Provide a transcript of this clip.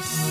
Bye.